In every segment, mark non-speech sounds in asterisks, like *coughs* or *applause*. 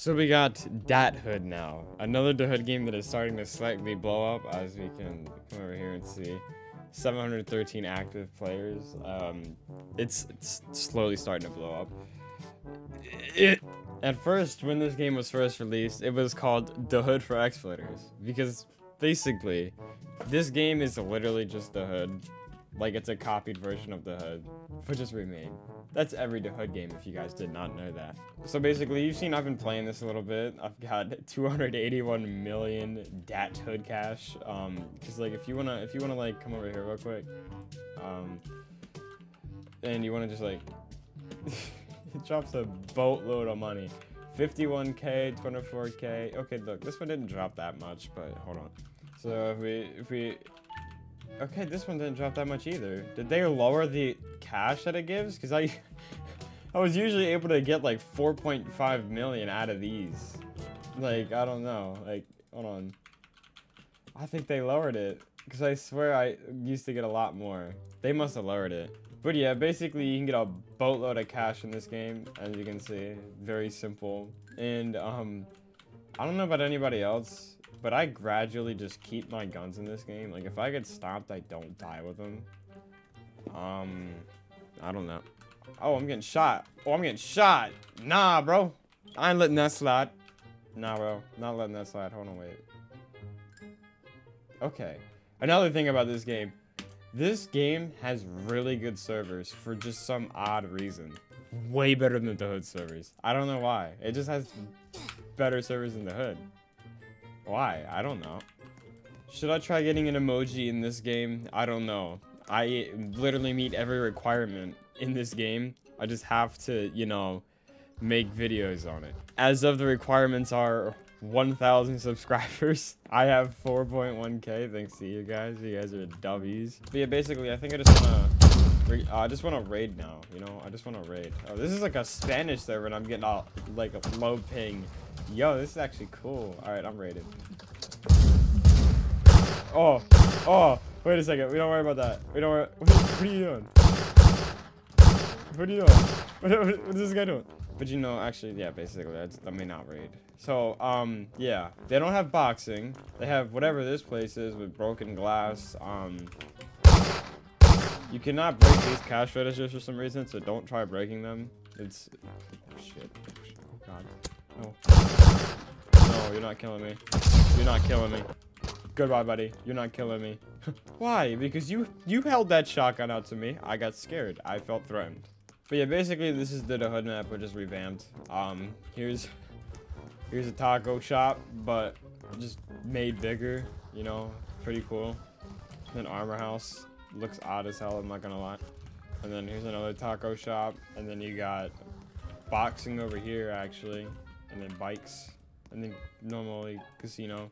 So we got Dat Hood now. Another Da Hood game that is starting to slightly blow up as we can come over here and see. 713 active players. Um, it's, it's slowly starting to blow up. It, at first, when this game was first released, it was called Da Hood for Exploiters. Because basically, this game is literally just Da Hood. Like it's a copied version of the hood, but just remade. That's every Da Hood game if you guys did not know that. So basically, you've seen I've been playing this a little bit. I've got *laughs* 281 million Dat Hood cash. Um, cause like if you wanna, if you wanna like come over here real quick, um, and you wanna just like, *laughs* it drops a boatload of money. 51k, 24k. Okay, look, this one didn't drop that much, but hold on. So if we, if we Okay, this one didn't drop that much either. Did they lower the cash that it gives? Because I, *laughs* I was usually able to get like 4.5 million out of these. Like, I don't know. Like, hold on. I think they lowered it. Because I swear I used to get a lot more. They must have lowered it. But yeah, basically you can get a boatload of cash in this game. As you can see. Very simple. And, um, I don't know about anybody else. But I gradually just keep my guns in this game. Like, if I get stopped, I don't die with them. Um, I don't know. Oh, I'm getting shot. Oh, I'm getting shot. Nah, bro. I ain't letting that slide. Nah, bro. Not letting that slide. Hold on, wait. Okay. Another thing about this game. This game has really good servers for just some odd reason. Way better than the Hood servers. I don't know why. It just has better servers than the Hood. Why? I don't know. Should I try getting an emoji in this game? I don't know. I literally meet every requirement in this game. I just have to, you know, make videos on it. As of the requirements are 1,000 *laughs* subscribers. I have 4.1k thanks to you guys. You guys are W's. But yeah, basically, I think I just want to... I just want to raid now, you know? I just want to raid. Oh, this is like a Spanish server and I'm getting all, like, a low ping Yo, this is actually cool. Alright, I'm rated. Oh, oh, wait a second. We don't worry about that. We don't worry. What, *laughs* what are you doing? What are you doing? *laughs* What, what, what is this guy doing? But you know, actually, yeah, basically, that's, I may not raid. So, um, yeah, they don't have boxing. They have whatever this place is with broken glass. Um, you cannot break these cash registers for some reason, so don't try breaking them. It's, oh, shit. Oh, God. No. No, you're not killing me. You're not killing me. Goodbye, buddy. You're not killing me. *laughs* Why? Because you you held that shotgun out to me. I got scared. I felt threatened. But yeah, basically this is the hood map, which is revamped. Um, here's here's a taco shop, but just made bigger. You know, pretty cool. Then armor house looks odd as hell. I'm not gonna lie. And then here's another taco shop, and then you got boxing over here actually and then bikes, and then normally casino.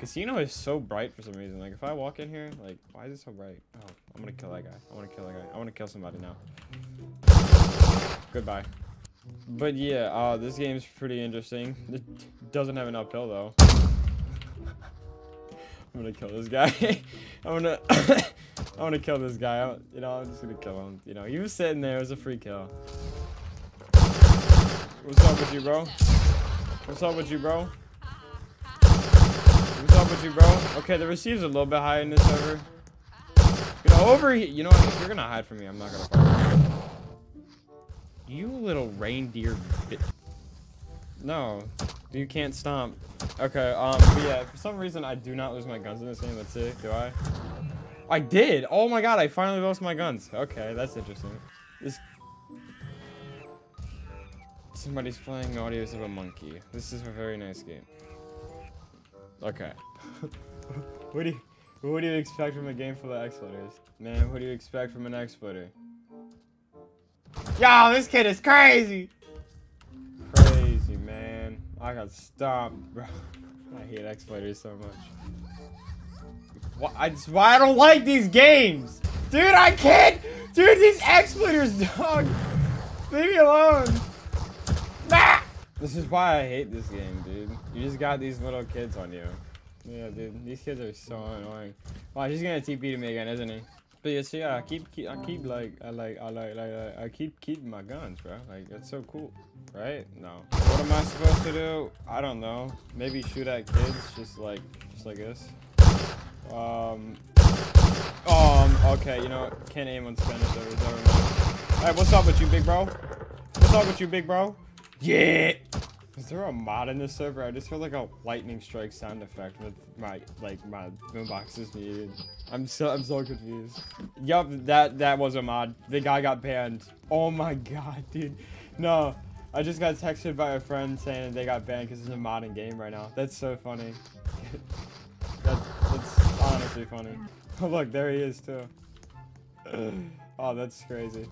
Casino is so bright for some reason. Like, if I walk in here, like, why is it so bright? Oh, I'm gonna kill that guy. I wanna kill that guy. I wanna kill somebody now. Goodbye. But yeah, uh, this game's pretty interesting. It doesn't have an uphill, though. *laughs* I'm gonna kill this guy. *laughs* I'm gonna... I want to kill this guy. I, you know, I'm just gonna kill him. You know, he was sitting there. It was a free kill. What's up with you, bro? What's up with you, bro? What's up with you, bro? Okay, the receiver's a little bit high in this server. You know, over here. You know what? If you're gonna hide from me, I'm not gonna fight. You little reindeer bit. No, you can't stomp. Okay, um, but yeah, for some reason I do not lose my guns in this game. Let's see, do I? I did! Oh my god, I finally lost my guns. Okay, that's interesting. This Somebody's playing Audios of a Monkey. This is a very nice game. Okay. *laughs* what do you what do you expect from a game full of exploiters? Man, what do you expect from an exploiter? Yo, this kid is crazy! Crazy, man. I got stomped, bro. *laughs* I hate exploiters so much. Why, I, just, why I don't like these games! Dude, I can't! Dude, these exploiters, *laughs* dog! Leave me alone! This is why I hate this game, dude. You just got these little kids on you. Yeah, dude. These kids are so annoying. Wow, he's gonna TP to me again, isn't he? But yeah, see, I keep, keep, I keep like, I like, I like, like, I, keep keeping my guns, bro. Like, that's so cool, right? No. What am I supposed to do? I don't know. Maybe shoot at kids, just like, just like this. Um. Um. Okay, you know what? Can't aim on Spanish servers. All right, what's up with you, big bro? What's up with you, big bro? Yeah. Is there a mod in this server? I just feel like a lightning strike sound effect with my like my boombox is muted. I'm so I'm so confused. Yup, that that was a mod. The guy got banned. Oh my *laughs* god, dude. No. I just got texted by a friend saying they got banned because it's a modding game right now. That's so funny. *laughs* that, that's honestly funny. *laughs* Oh look, there he is too. *sighs* oh, that's crazy.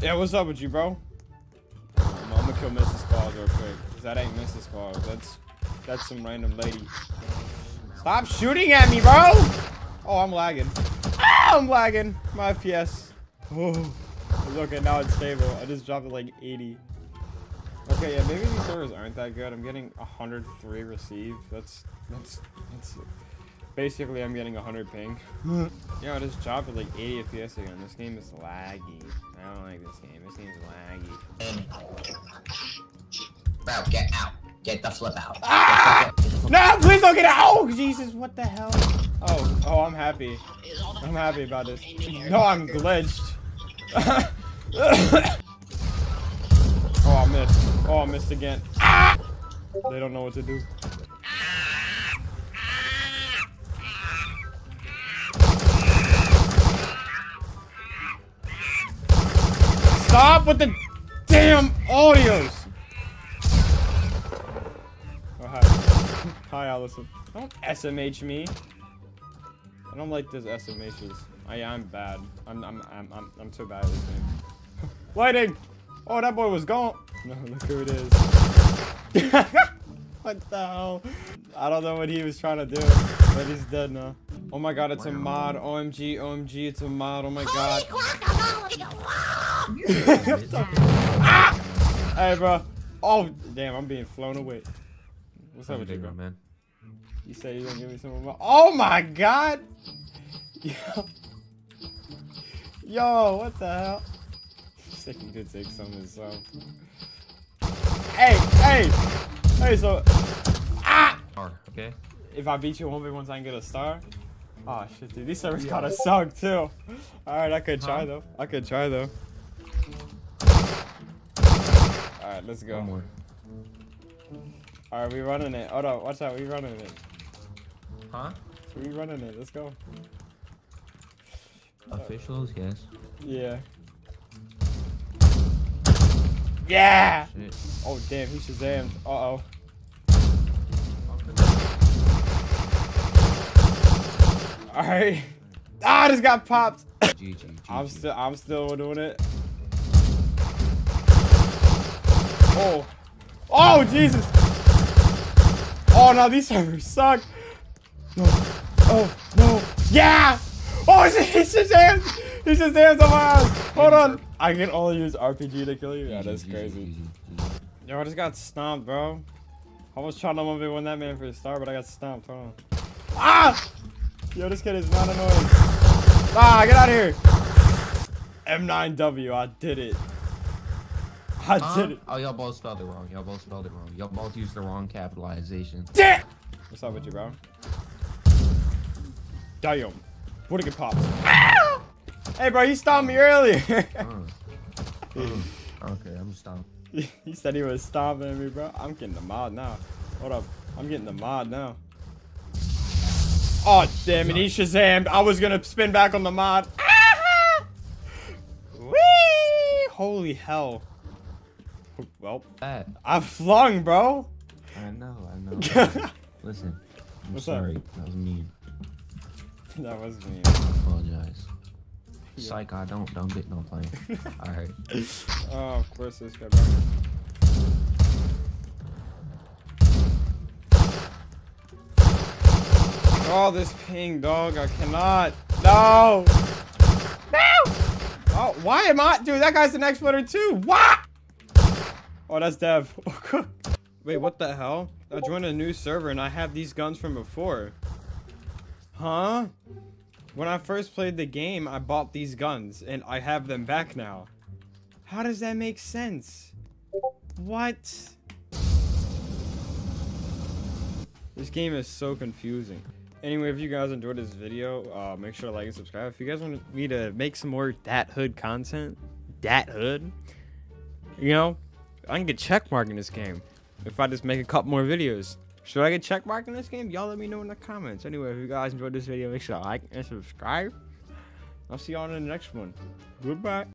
Yeah, what's up with you, bro? Kill Mrs. Claus real quick. Cause that ain't Mrs. Claus. That's that's some random lady. Stop shooting at me, bro! Oh, I'm lagging. Ah, I'm lagging. My FPS. Oh. Okay, now it's stable. I just dropped it like 80. Okay, yeah, maybe these servers aren't that good. I'm getting 103 received. That's that's that's basically I'm getting 100 ping. yeah, I just dropped it like 80 FPS again. This game is laggy. I don't like this game. This game is laggy. Bro, get out. Get the flip out. Ah! No, please don't get out! Oh, Jesus, what the hell? Oh, oh, I'm happy. I'm happy about this. No, I'm glitched. *laughs* oh, I missed. Oh, I missed again. Ah! They don't know what to do. Stop with the damn audios! Oh, hi. Hi, Allison. Don't SMH me. I don't like those SMHs. I am bad. I'm I'm I'm I'm, I'm so bad at this game. *laughs* Lighting! Oh, that boy was gone. *laughs* No, look who it is. *laughs* what the hell? I don't know what he was trying to do, but he's dead now. Oh my god, it's a mod. OMG, OMG, it's a mod. Oh my god. Ah! *laughs* Hey, bro. Oh, damn, I'm being flown away. What's up with you, bro? man? You say you're gonna give me some more. Oh my god! *laughs* Yo. Yo, what the hell? Sick you could take some himself. Hey, hey! Hey, so. Ah! R, okay? If I beat you 1v1, I can get a star? Oh shit, dude. These servers kinda suck too. Alright, I could try Huh? though. I could try though. Alright, let's go. One more. Alright, we running it. Hold on, watch out, we running it. Huh? We running it, let's go. Officials, yes. Yeah. Yeah! Shit. Oh damn, he Shazammed. Uh oh. Alright. *laughs* Ah, I just got popped. GG, GG. I'm still I'm still doing it. Oh. Oh Jesus. Oh no, these servers suck. No. Oh no. Yeah! Oh he's Shazam! He's Shazam's on my ass! Hold on! I can only use RPG to kill you? Yeah, that's crazy. Yo, I just got stomped, bro. I was trying to 1v1 that man for a star, but I got stomped. Hold on. Ah! Yo, this kid is not annoying. Ah, get out of here. M9W, I did it. I Huh? did it. Oh, y'all both spelled it wrong. Y'all both spelled it wrong. Y'all both used the wrong capitalization. Damn! What's up with you, bro? Damn. What a good pop. *coughs* Hey, bro, you stomped me earlier. *laughs* Uh, uh, okay, I'm stopped. *laughs* he said he was stomping me, bro. I'm getting the mod now. Hold up. I'm getting the mod now. Oh, damn it. He Shazammed. I was going to spin back on the mod. *laughs* Whee! Holy hell. Well, That. I flung, bro. I know, I know. *laughs* Listen, I'm What's up? sorry. That was mean. That was me. I apologize. Yeah. Psych, I don't, don't get no plane. *laughs* Alright. Oh, of course this guy, bro. Oh, this ping dog. I cannot. No. No. Oh, why am I? Dude, that guy's an exploiter too. What? Oh, that's Dev. *laughs* Wait, what the hell? I joined a new server and I have these guns from before. Huh? When I first played the game, I bought these guns, and I have them back now. How does that make sense? What? This game is so confusing. Anyway, if you guys enjoyed this video, uh, make sure to like and subscribe. If you guys want me to make some more Dat Hood content, Dat Hood, you know, I can get checkmark in this game if I just make a couple more videos. Should I get checkmark in this game? Y'all let me know in the comments. Anyway, if you guys enjoyed this video, make sure to like and subscribe. I'll see y'all in the next one. Goodbye.